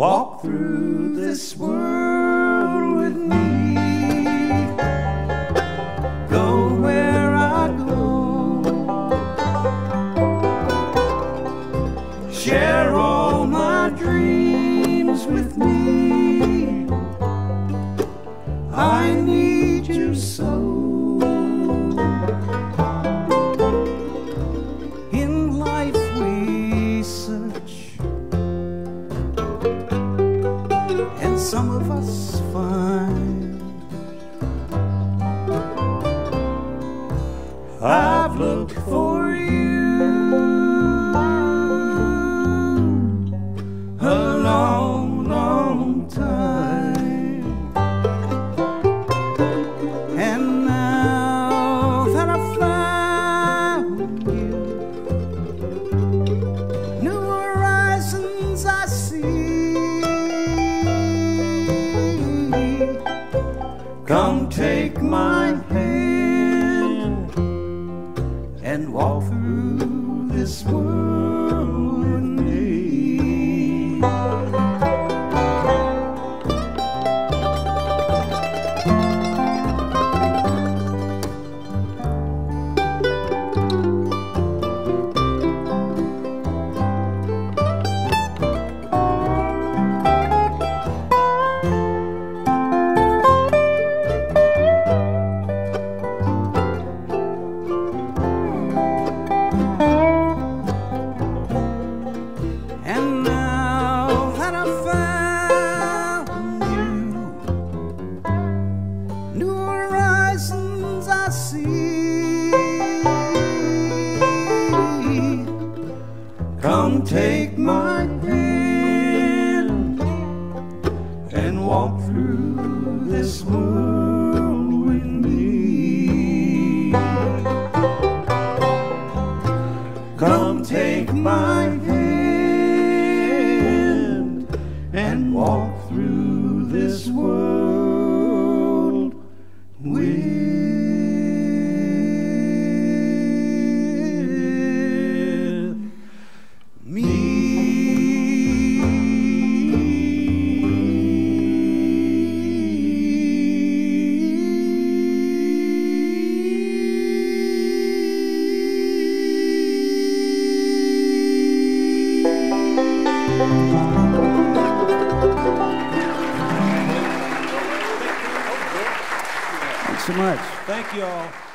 Walk through this world with me. Go where I go. Share all my dreams with me. I need you so. And some of us find. I've looked for you Come take my hand and walk through this world take my hand and walk through this world with me. Come take my hand and walk through this world so much. Thank you all.